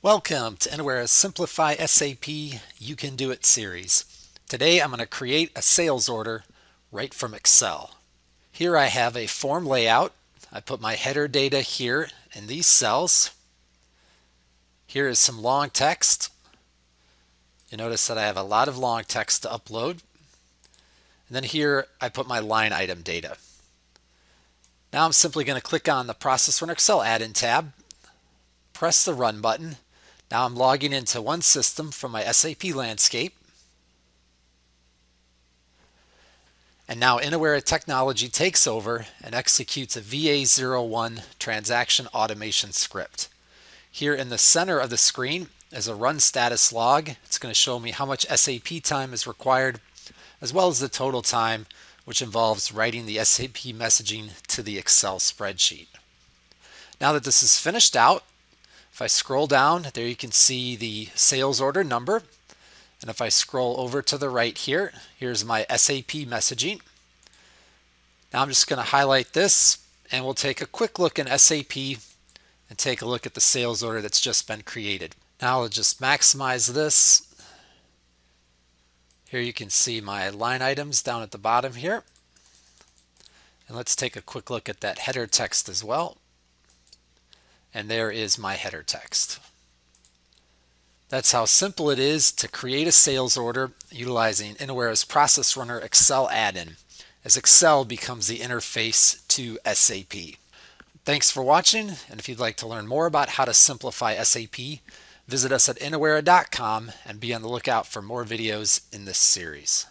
Welcome to Innowera's Simplify SAP You Can Do It series. Today I'm going to create a sales order right from Excel. Here I have a form layout. I put my header data here in these cells. Here is some long text. You notice that I have a lot of long text to upload. And then here I put my line item data. Now I'm simply going to click on the Process Runner Excel add-in tab, press the Run button, now I'm logging into one system from my SAP landscape. And now Innowera Technology takes over and executes a VA01 transaction automation script. Here in the center of the screen is a run status log. It's going to show me how much SAP time is required, as well as the total time, which involves writing the SAP messaging to the Excel spreadsheet. Now that this is finished out, if I scroll down, there you can see the sales order number. And if I scroll over to the right here, here's my SAP messaging. Now I'm just going to highlight this and we'll take a quick look in SAP and take a look at the sales order that's just been created. Now I'll just maximize this. Here you can see my line items down at the bottom here. And let's take a quick look at that header text as well and there is my header text. That's how simple it is to create a sales order utilizing Innowera's Process Runner Excel add-in as Excel becomes the interface to SAP. Thanks for watching, and if you'd like to learn more about how to simplify SAP, visit us at innowera.com and be on the lookout for more videos in this series.